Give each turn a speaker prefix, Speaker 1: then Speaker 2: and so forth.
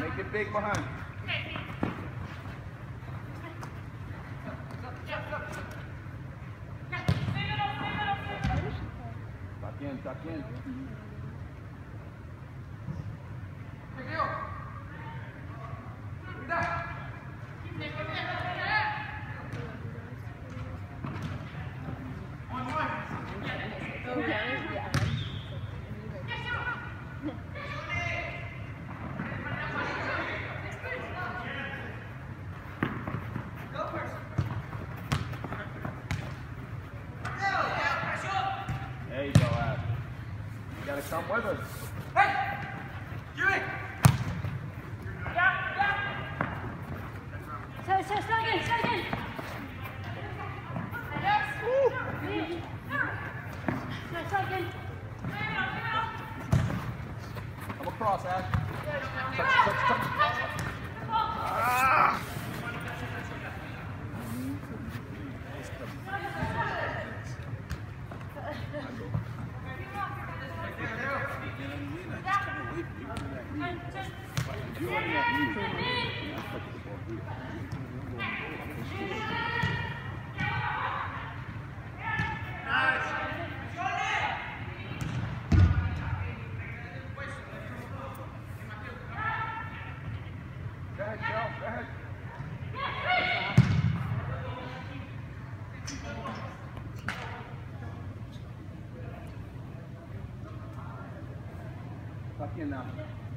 Speaker 1: Make it big behind. Tuck in, tuck in. There you go, Ab. You gotta come with us.
Speaker 2: So,
Speaker 1: Come across, Ab. Touch, touch, touch. Ah! Go Tá Fucking não. Né?